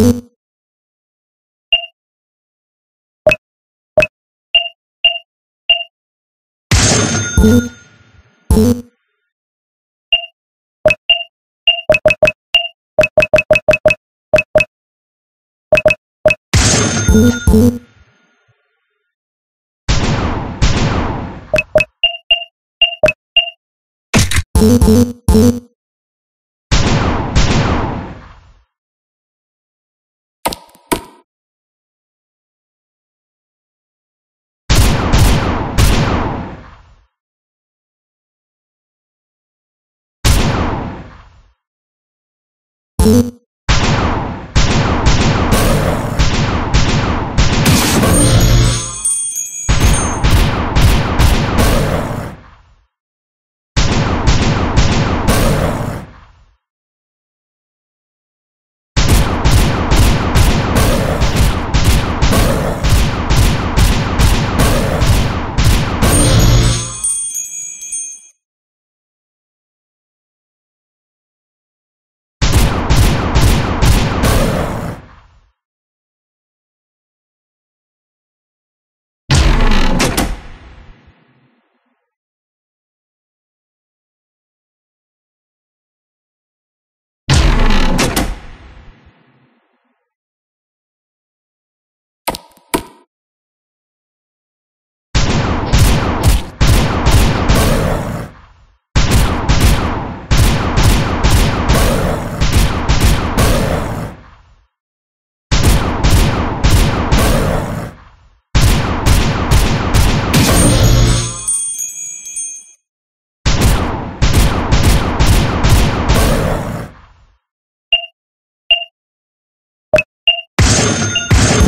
Boop boop boop. Ooh.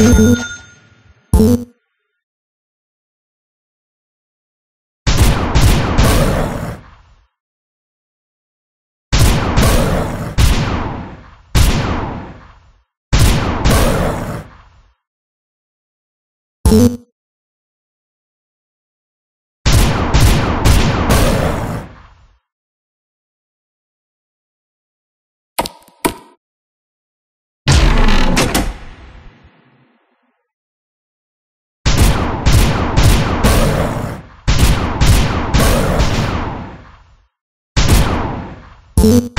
you you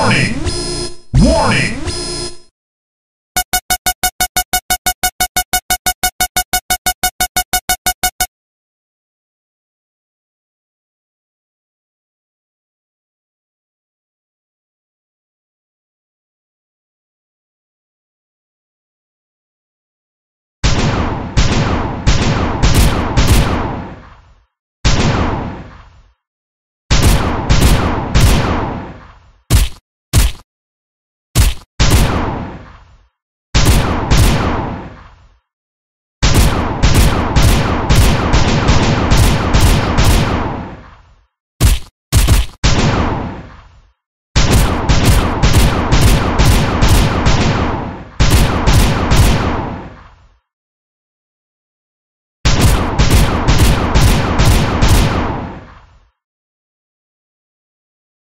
Warning! Warning!